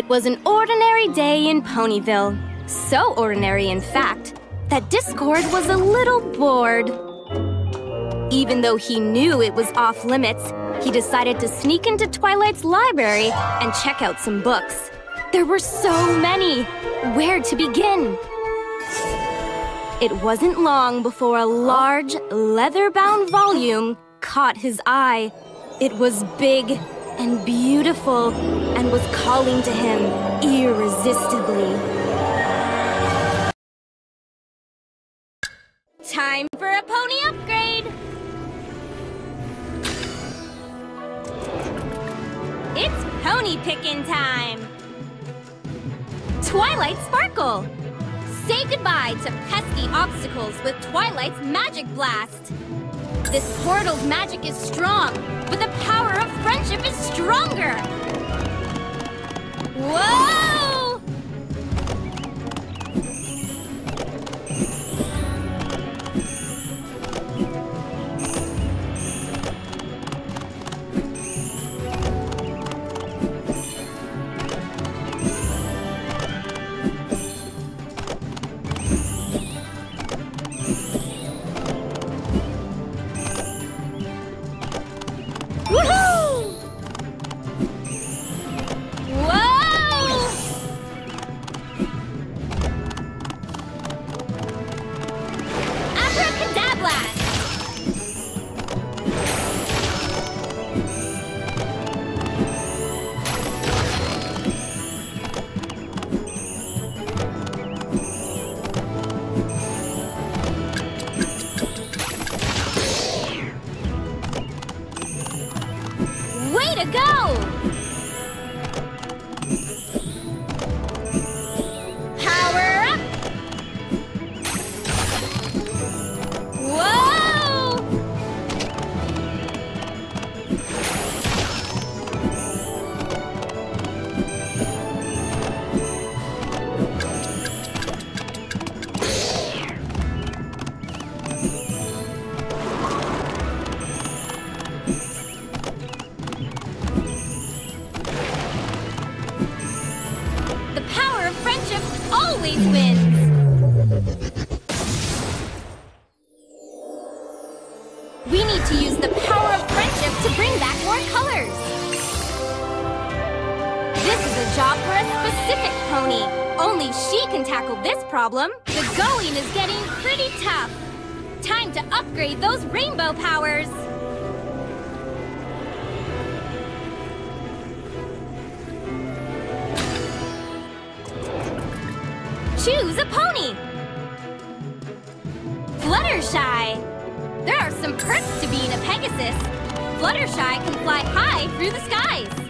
It was an ordinary day in Ponyville. So ordinary, in fact, that Discord was a little bored. Even though he knew it was off limits, he decided to sneak into Twilight's library and check out some books. There were so many! Where to begin? It wasn't long before a large, leather-bound volume caught his eye. It was big and beautiful and was calling to him irresistibly. Time for a pony upgrade! It's pony picking time! Twilight Sparkle! Say goodbye to pesky obstacles with Twilight's Magic Blast! This portal's magic is strong, but the power of friendship is stronger! Whoa! Way to go! We need to use the power of friendship to bring back more colors! This is a job for a specific pony. Only she can tackle this problem. The going is getting pretty tough. Time to upgrade those rainbow powers! Choose a pony! Fluttershy! There are some perks to being a Pegasus. Fluttershy can fly high through the skies.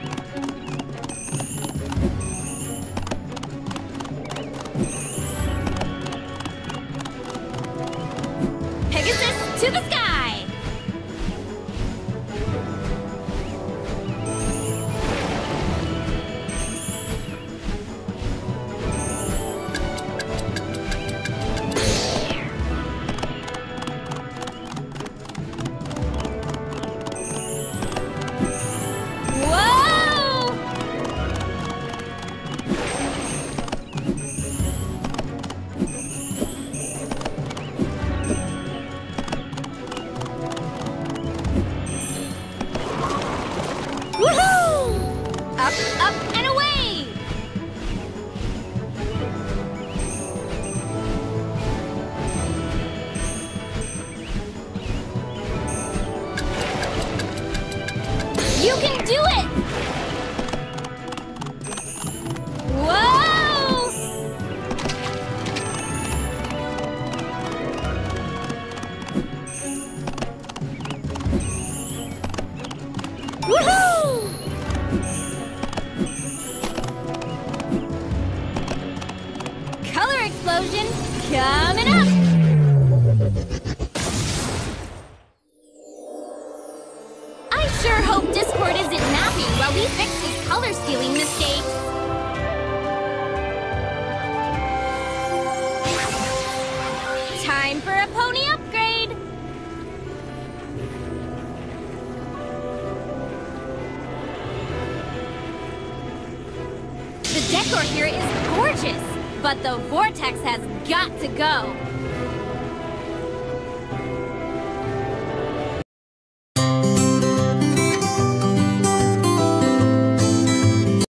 Decor here is gorgeous, but the vortex has got to go.